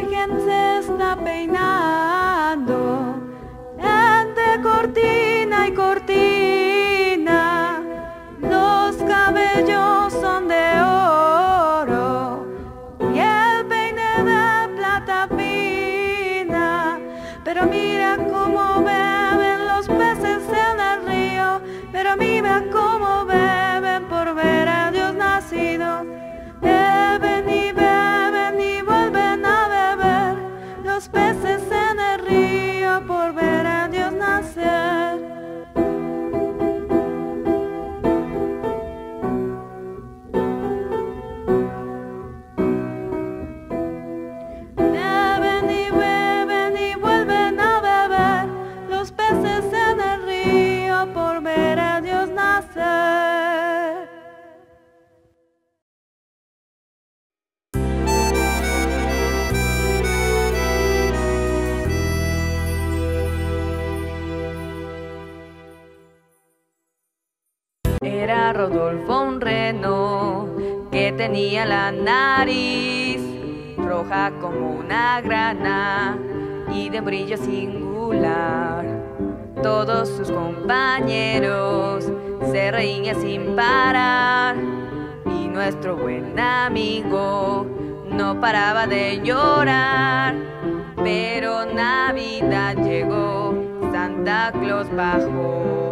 Virgen se está peinando Rodolfo un reno que tenía la nariz roja como una grana y de brillo singular. Todos sus compañeros se reían sin parar y nuestro buen amigo no paraba de llorar. Pero Navidad llegó, Santa Claus bajó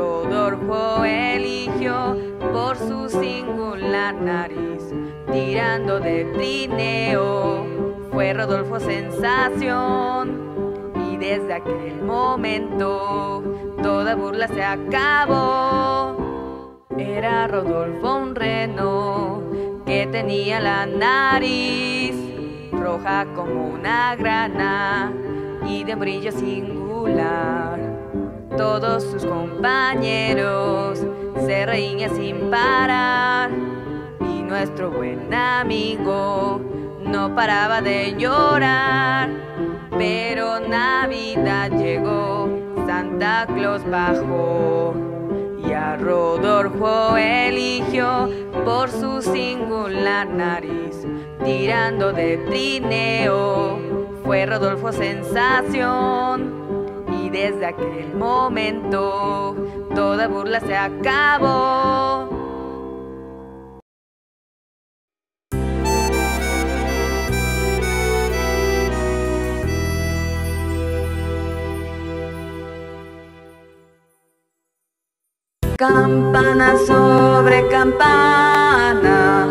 Rodolfo eligió por su singular nariz, tirando de trineo. Fue Rodolfo sensación y desde aquel momento toda burla se acabó. Era Rodolfo un reno que tenía la nariz roja como una grana y de brillo singular. Todos sus compañeros se reían sin parar y nuestro buen amigo no paraba de llorar. Pero Navidad llegó, Santa Claus bajó y a Rodolfo eligió por su singular nariz, tirando de trineo. Fue Rodolfo sensación desde aquel momento toda burla se acabó. Campana sobre campana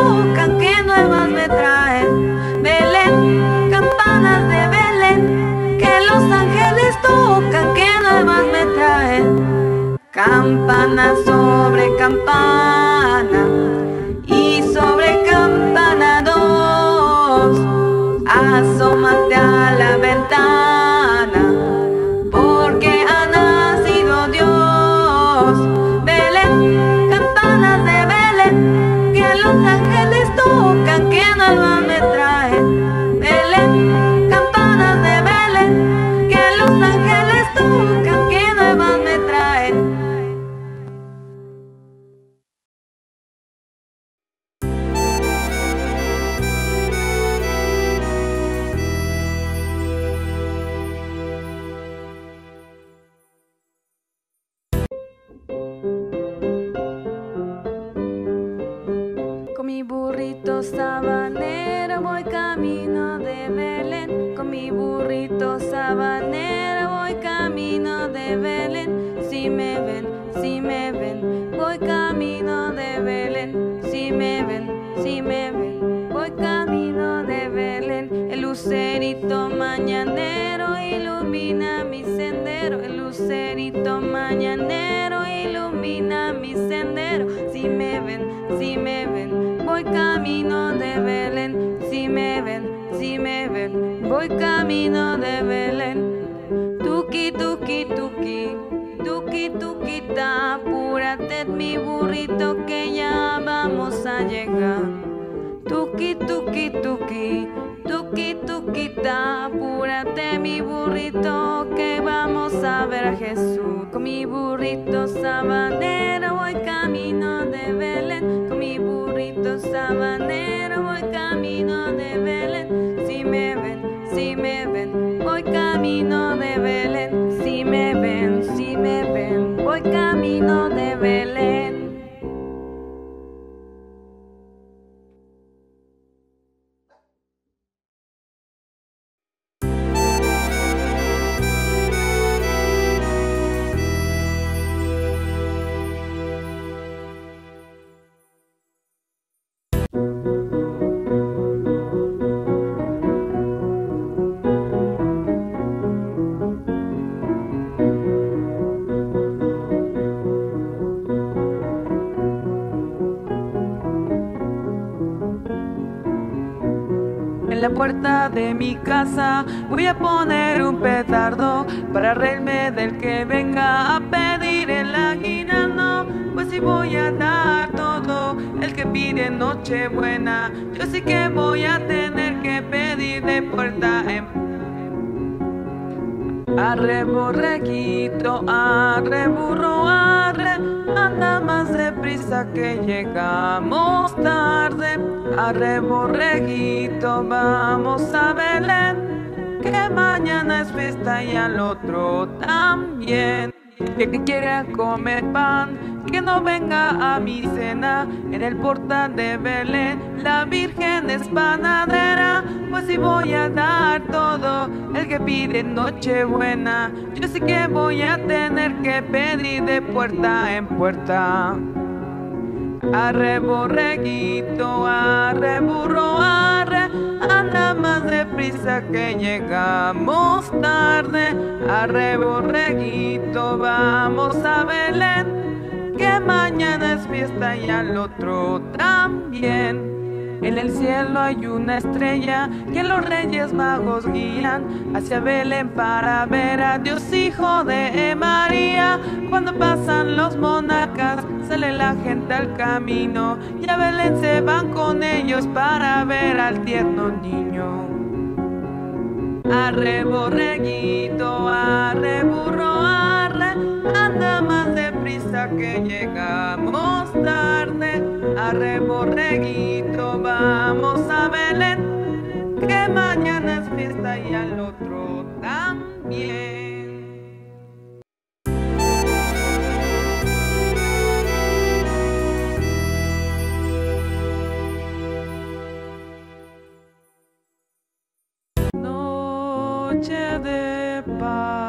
tocan, que nuevas me traen. Belén, campanas de Belén, que los ángeles tocan, que nuevas me traen. Campana sobre campana y sobre campana dos, asómate a la ventana, sabanero voy camino de Belén. Con mi burrito sabanero voy camino de Belén. Si me ven, si me ven, voy camino de Belén. Si me ven, si me ven, voy lucerito mañanero ilumina mi sendero, el lucerito mañanero ilumina mi sendero. Si me ven, si me ven, voy camino de Belén. Si me ven, si me ven, voy camino de Belén. Tuki, tuki, tuki, tuki, tuquita, apúrate mi burrito que ya vamos a llegar. Tuki, tuki, tuki, tuki, tuquita, apúrate mi burrito que vamos a ver a Jesús. Con mi burrito sabanero voy camino de Belén. Con mi burrito sabanero voy camino de Belén. Si me ven, si me ven, voy camino de Belén. Si me ven, si me ven, voy camino de Belén. De mi casa voy a poner un petardo para reírme del que venga a pedir el aguinaldo. Pues si voy a dar todo el que pide Nochebuena, yo sí que voy a tener que pedir de puerta en Arre borreguito, arre burro, arre, anda más deprisa que llegamos tarde. Arre borreguito, vamos a Belén, que mañana es fiesta y al otro también. El que quiera comer pan, que no venga a mi cena. En el portal de Belén, la Virgen es panadera. Pues si voy a dar todo, el que pide Nochebuena, yo sí que voy a tener que pedir de puerta en puerta. Arre borreguito, arre burro, arre, anda que llegamos tarde. Arre borreguito, vamos a Belén, que mañana es fiesta y al otro también. En el cielo hay una estrella que los reyes magos guían hacia Belén para ver a Dios hijo de María. Cuando pasan los monarcas, sale la gente al camino y a Belén se van con ellos para ver al tierno niño. Arre borreguito, arre burro, arre, anda más deprisa que llegamos tarde. Arre borreguito, vamos a Belén, que mañana es fiesta y al otro también. Noche de paz,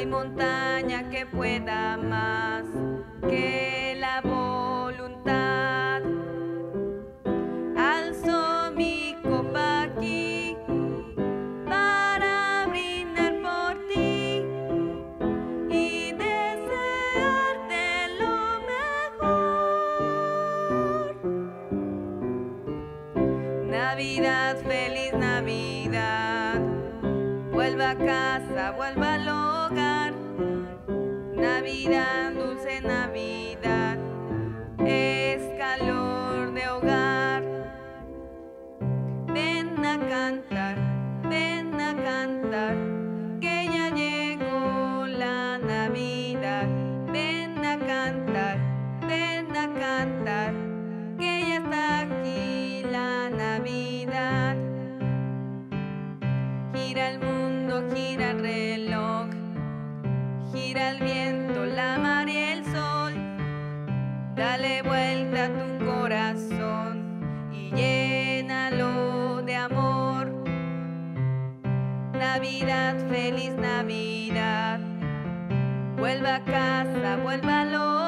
hay montaña que pueda más que Navidad, dulce Navidad, es calor de hogar. Ven a cantar, ven a cantar, que ya llegó la Navidad. Ven a cantar, ven a cantar, que ya está aquí la Navidad. Gira el mundo, gira el reloj, gira el viento Dale vuelta a tu corazón y llénalo de amor. Navidad, feliz Navidad. Vuelva a casa, vuélvalo.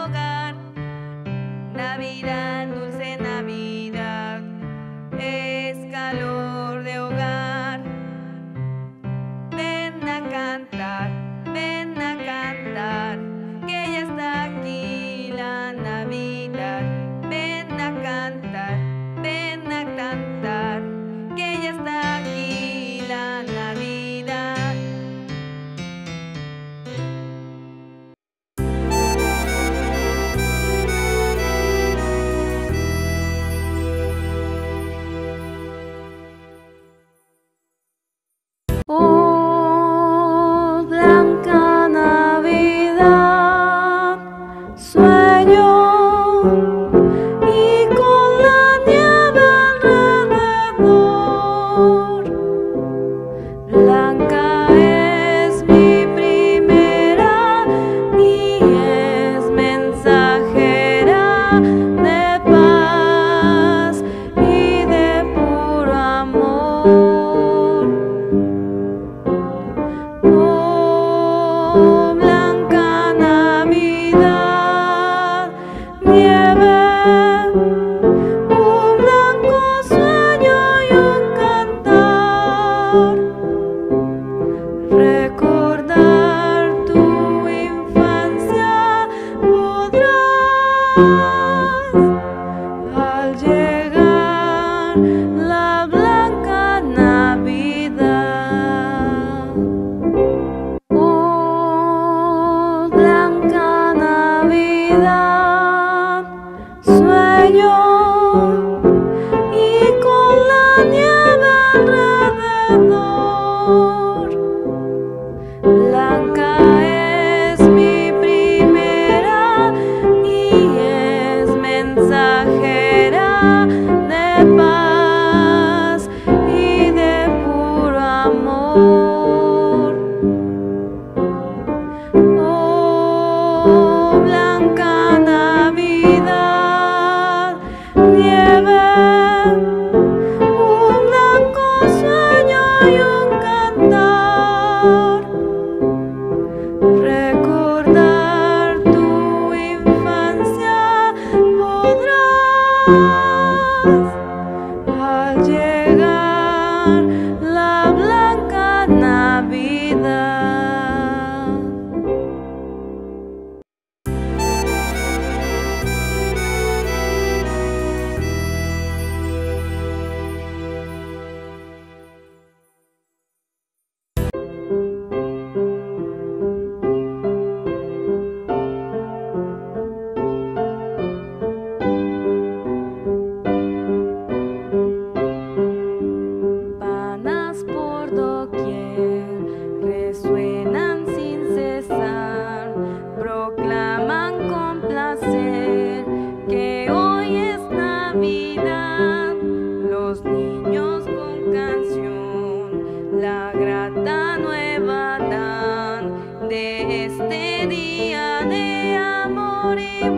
este día de amor y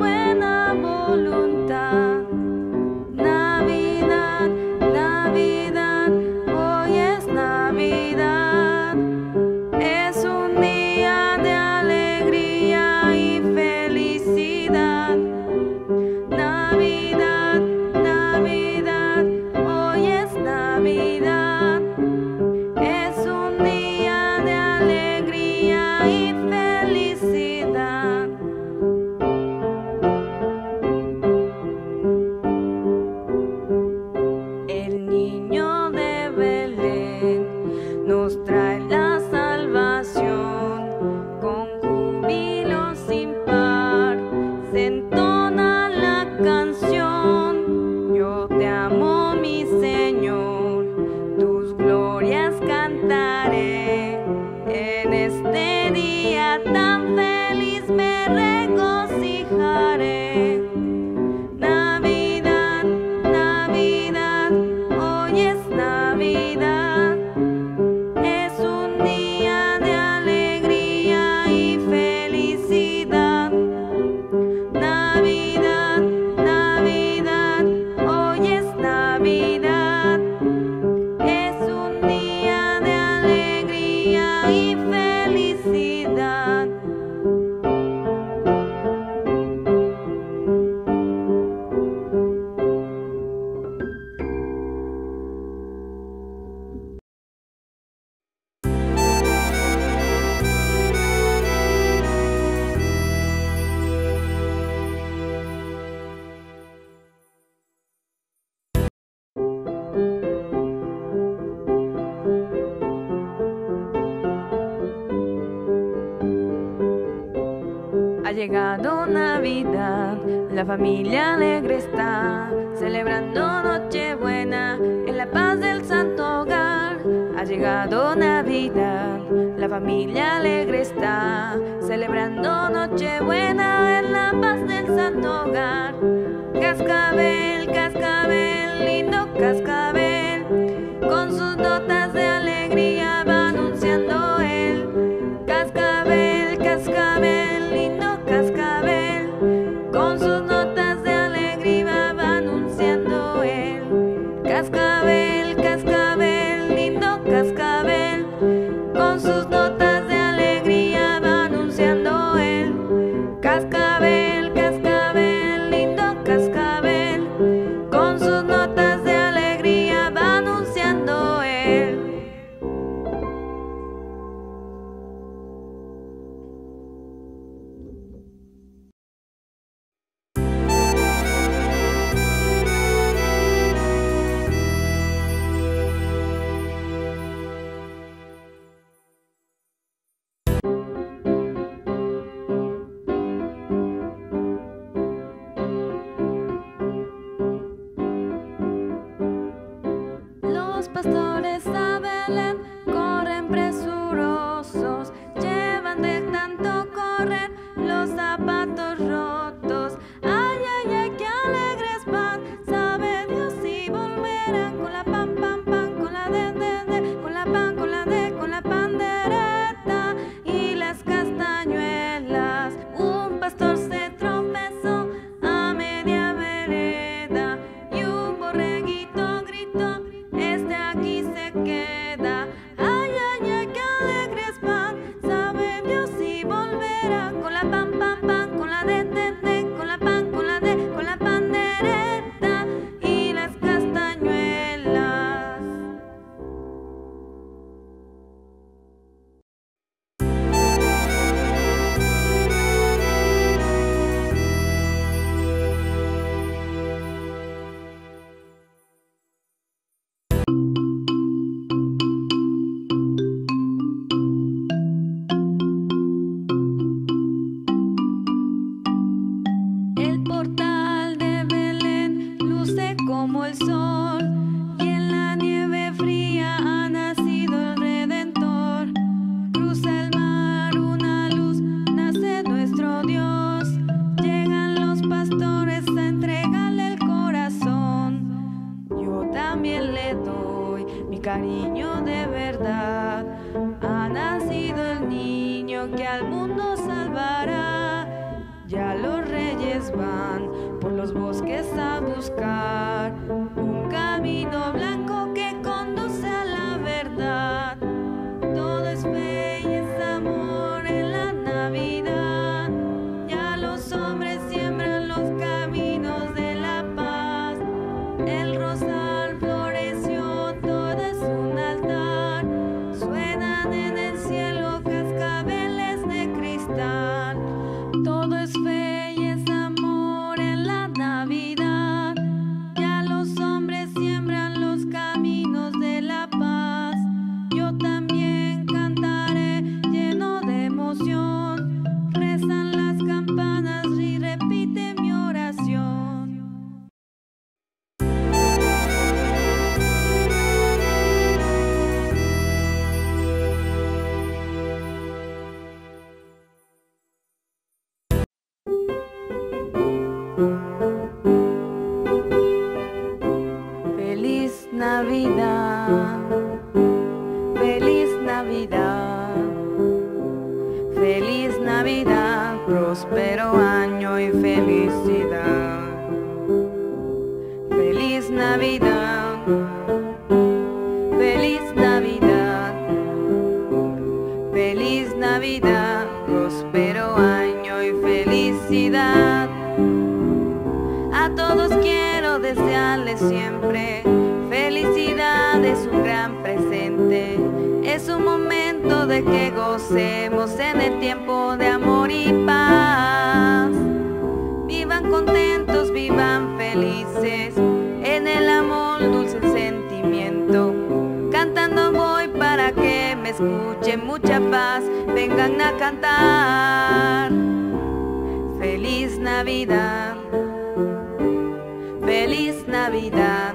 that. Llegado Navidad, la familia alegre está, celebrando Nochebuena en la paz del santo hogar. Ha llegado Navidad, la familia alegre está, celebrando Nochebuena en la paz del santo hogar. Cascabel, cascabel, lindo cascabel, es un gran presente. Es un momento de que gocemos en el tiempo de amor y paz. Vivan contentos, vivan felices, en el amor dulce sentimiento. Cantando voy para que me escuchen mucha paz, vengan a cantar. Feliz Navidad. Feliz Navidad,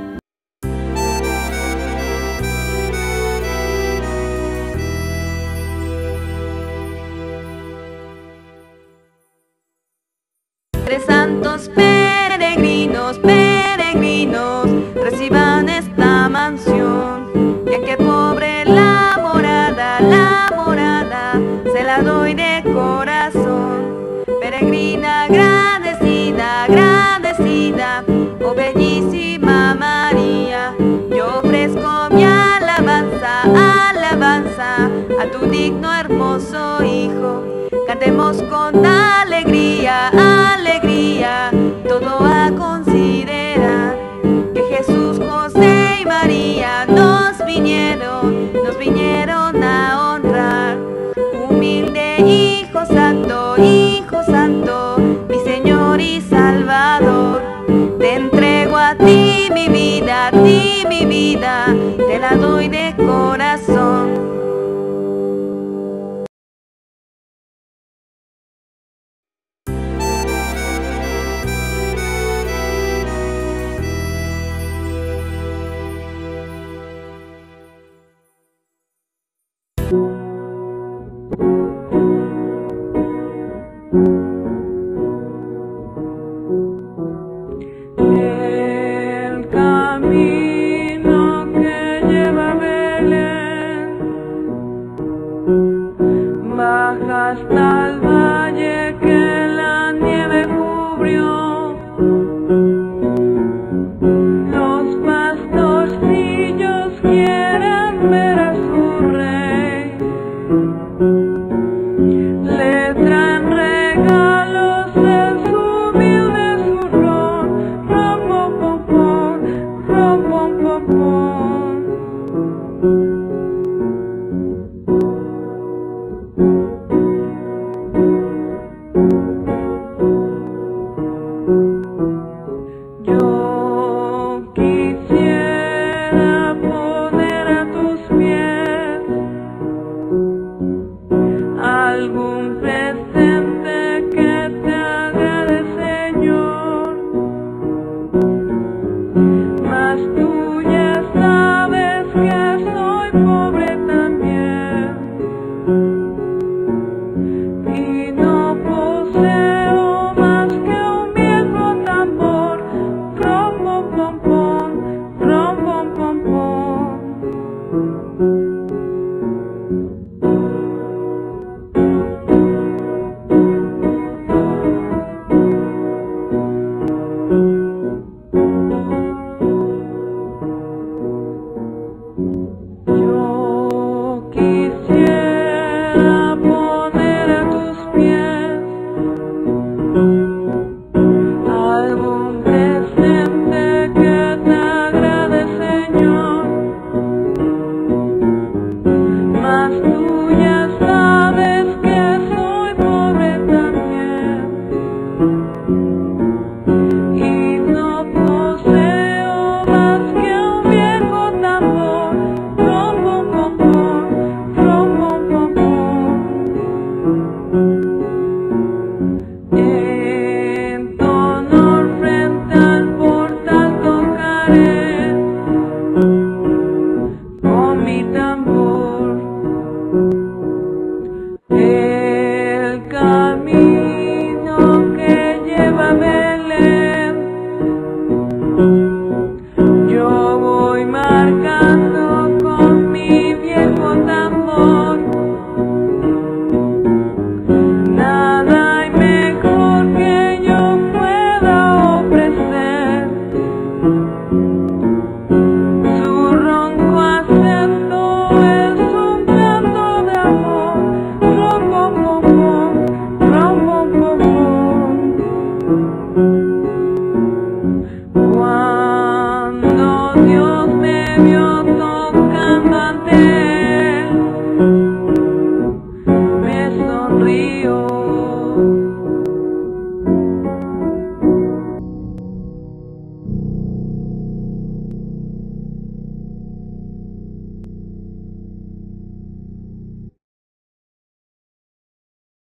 Santos peregrinos, peregrinos, reciban esta mansión. Y que pobre la morada, la morada, se la doy de corazón. Peregrina agradecida, agradecida, oh bellísima María, yo ofrezco mi alabanza, alabanza a tu digno hermoso Hijo. Cantemos con alegría, alegría, todo a